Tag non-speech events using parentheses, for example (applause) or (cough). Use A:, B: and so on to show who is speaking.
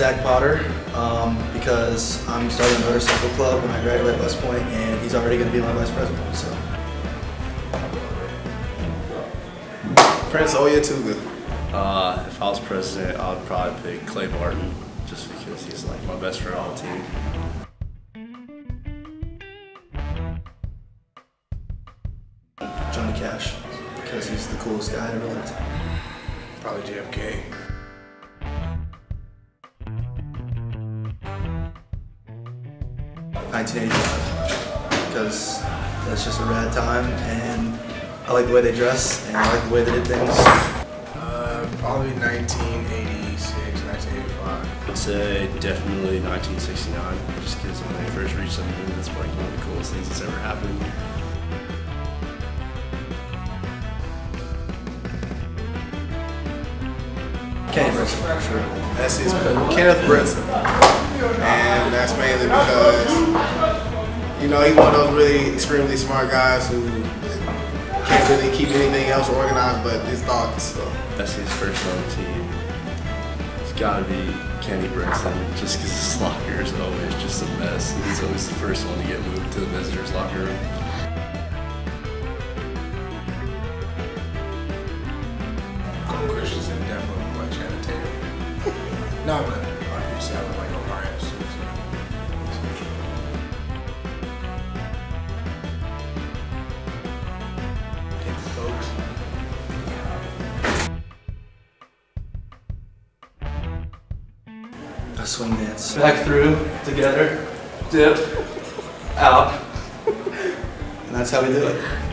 A: Zach Potter um, because I'm starting a motorcycle club when I graduate West Point, and he's already going to be my vice president. So.
B: Prince Oyatuga.
C: Uh, if I was president, I would probably pick Clay Barton, just because he's like my best friend on the team.
A: Johnny Cash, because he's the coolest guy I ever lived.
B: Probably JFK.
A: Nineteen eighty-five, because that's just a rad time, and I like the way they dress, and I like the way they did things.
B: Uh, probably 1986, 1985.
C: I'd say definitely 1969, just because when they first reached the moon, it's like one of the coolest things that's ever happened.
A: Kenny Brinson, for sure.
B: That's his Kenneth Brinson. And that's mainly because, you know, he's one of those really extremely smart guys who can't really keep anything else organized but his thoughts. So.
C: That's his first on the team. It's gotta be Kenny Brinson, just because his locker is always just a mess. and He's always the first one to get moved to the visitors' locker room.
B: Cole Christensen definitely (laughs) like Channing Tatum. no, but like you said, I like O'Brien.
A: A swing dance. Back through, together, dip, out. And that's how we do it.